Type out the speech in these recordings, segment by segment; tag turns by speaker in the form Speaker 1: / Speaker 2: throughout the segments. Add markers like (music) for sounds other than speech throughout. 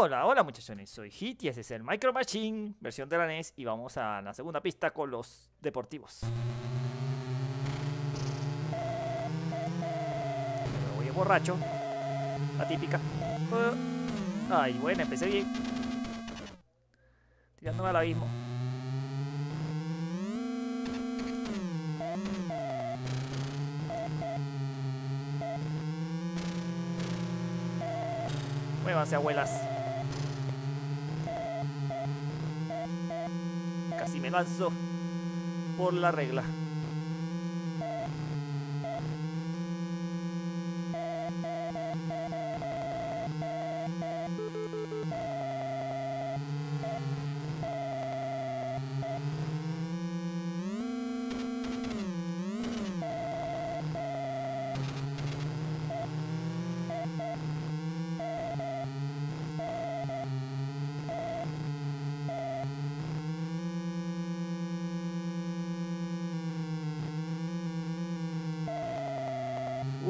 Speaker 1: Hola, hola muchachones, soy Hit y ese es el Micro Machine, versión de la NES y vamos a la segunda pista con los deportivos. Me voy borracho, la típica. Uh, ay, bueno, empecé bien. Tirándome al abismo. Muévanse, abuelas. Casi me lanzo por la regla.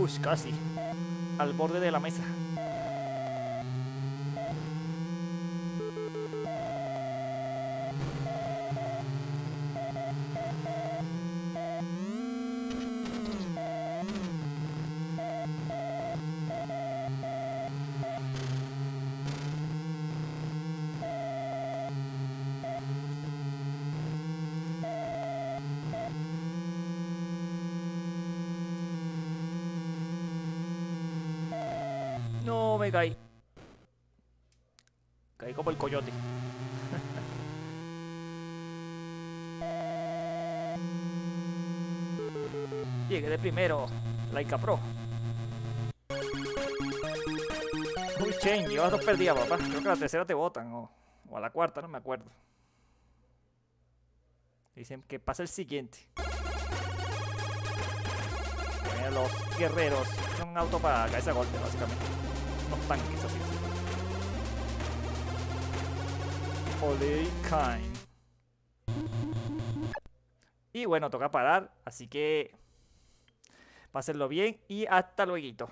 Speaker 1: Uy, casi. Al borde de la mesa. Me caí. Caí como el coyote. (laughs) Llegué de primero. Laika Pro. Uy, Chen, llevas dos perdidas, papá. Creo que a la tercera te botan. O, o a la cuarta, no me acuerdo. Dicen que pasa el siguiente. Eh, los guerreros son un auto para caerse a golpe, básicamente. Unos tanques así. Ole kind. Y bueno, toca parar, así que pásenlo bien y hasta luego.